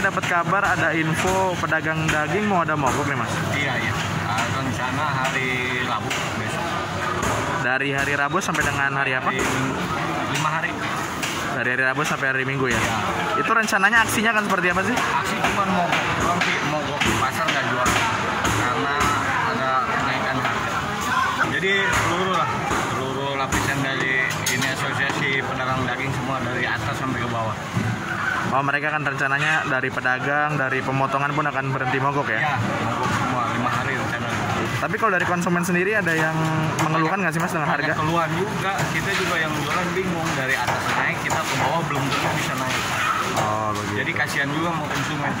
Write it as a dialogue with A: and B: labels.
A: dapat kabar ada info pedagang daging mau ada mogok nih mas.
B: Iya iya. Ah, rencana hari Rabu besok.
A: Dari hari Rabu sampai dengan hari apa?
B: Hari Minggu. lima hari.
A: Dari hari Rabu sampai hari Minggu ya.
B: Ya.
A: Itu rencananya aksinya kan seperti apa sih?
B: Aksi cuma mogok doang sih, mogok di pasar nggak jual karena ada kenaikan harga. Jadi seluruh lah, seluruh lapisan dari ini asosiasi pedagang daging semua dari atas sampai ke bawah.
A: Oh mereka kan rencananya dari pedagang, dari pemotongan pun akan berhenti mogok ya.
B: Ya, mogok semua lima hari rencana.
A: Tapi kalau dari konsumen sendiri ada yang mengeluhkan nggak sih mas dengan harga?
B: Ada keluhan juga, kita juga yang jualan bingung dari atas naik kita ke bawah belum tentu bisa naik.
A: Oh begitu.
B: Jadi kasihan juga mau konsumen.